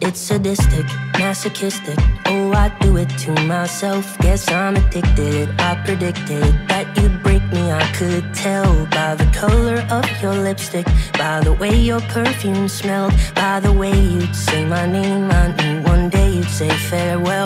It's sadistic, masochistic. Oh, I do it to myself. Guess I'm addicted. I predicted that you'd break me. I could tell by the color of your lipstick, by the way your perfume smelled, by the way you'd say my name. I knew one day you'd say farewell.